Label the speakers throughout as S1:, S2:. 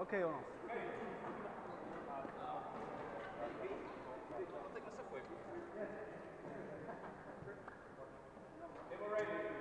S1: OK ou não? Demorei.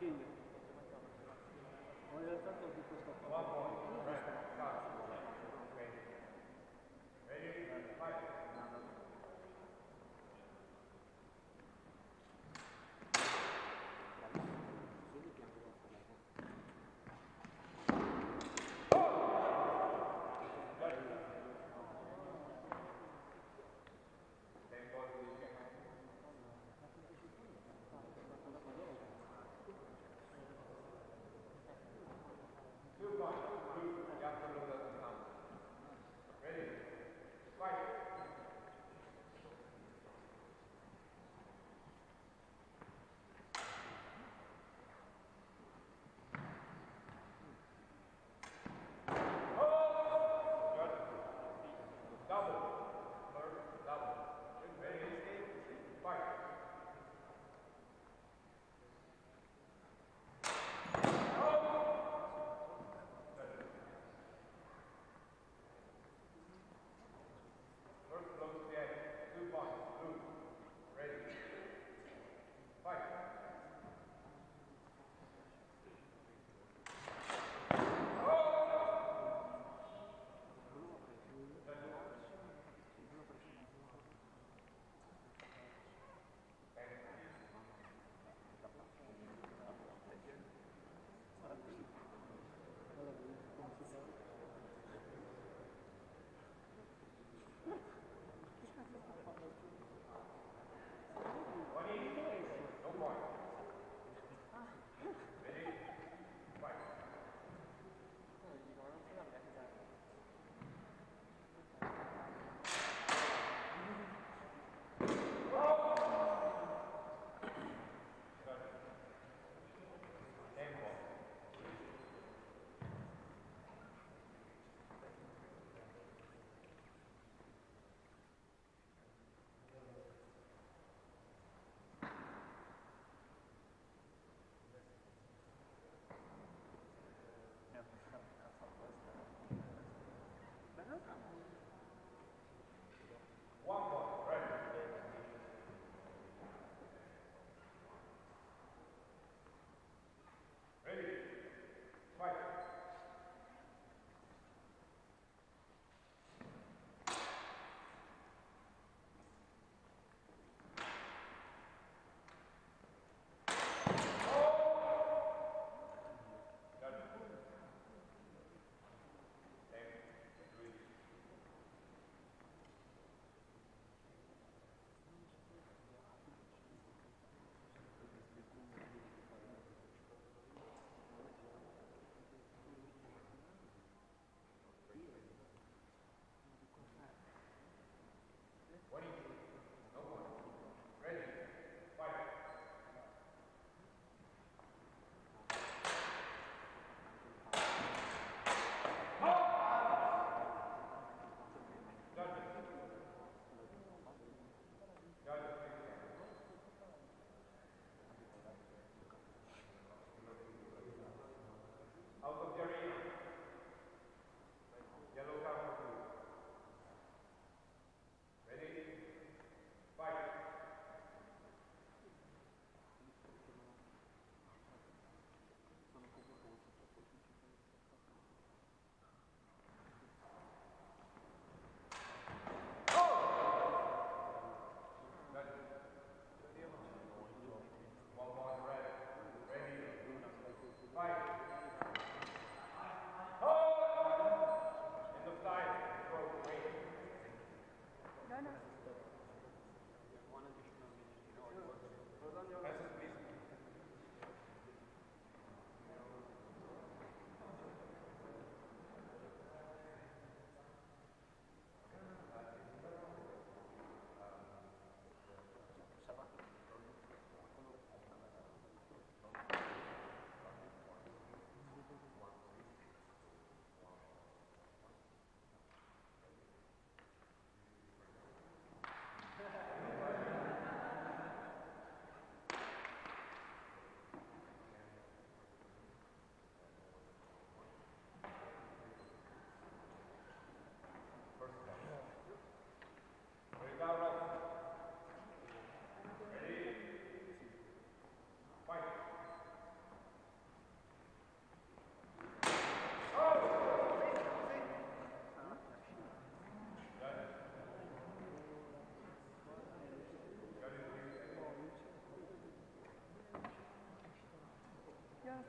S1: King. Voglio tanto di questo qua.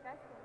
S1: Gracias.